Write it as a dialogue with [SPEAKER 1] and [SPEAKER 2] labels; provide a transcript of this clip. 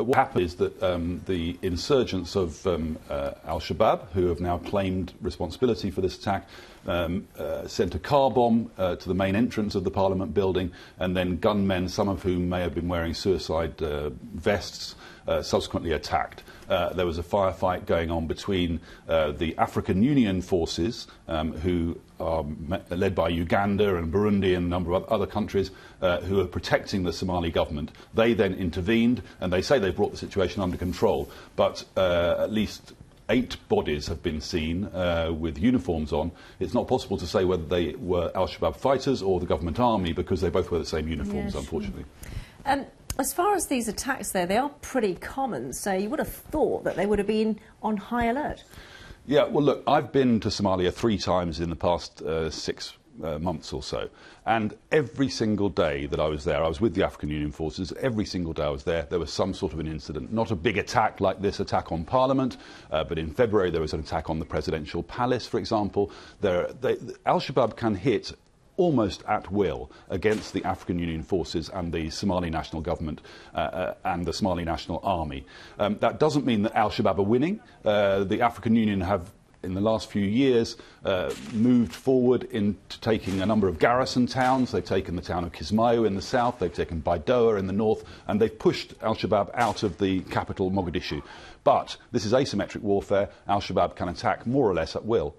[SPEAKER 1] Uh, what happened is that um, the insurgents of um, uh, Al Shabaab, who have now claimed responsibility for this attack, um, uh, sent a car bomb uh, to the main entrance of the Parliament building, and then gunmen, some of whom may have been wearing suicide uh, vests, uh, subsequently attacked. Uh, there was a firefight going on between uh, the African Union forces, um, who are led by Uganda and Burundi and a number of other countries, uh, who are protecting the Somali government. They then intervened, and they say they've brought the situation under control, but uh, at least eight bodies have been seen uh, with uniforms on. It's not possible to say whether they were Al Shabaab fighters or the government army because they both wear the same uniforms, yes. unfortunately.
[SPEAKER 2] Um, as far as these attacks there, they are pretty common, so you would have thought that they would have been on high alert.
[SPEAKER 1] Yeah, well, look, I've been to Somalia three times in the past uh, six uh, months or so. And every single day that I was there, I was with the African Union forces, every single day I was there, there was some sort of an incident. Not a big attack like this attack on Parliament, uh, but in February there was an attack on the presidential palace, for example. There, they, Al Shabaab can hit almost at will against the African Union forces and the Somali national government uh, uh, and the Somali national army. Um, that doesn't mean that Al Shabaab are winning. Uh, the African Union have in the last few years, uh, moved forward into taking a number of garrison towns. They've taken the town of Kismayo in the south, they've taken Baidoa in the north, and they've pushed Al Shabaab out of the capital, Mogadishu. But this is asymmetric warfare. Al Shabaab can attack more or less at will.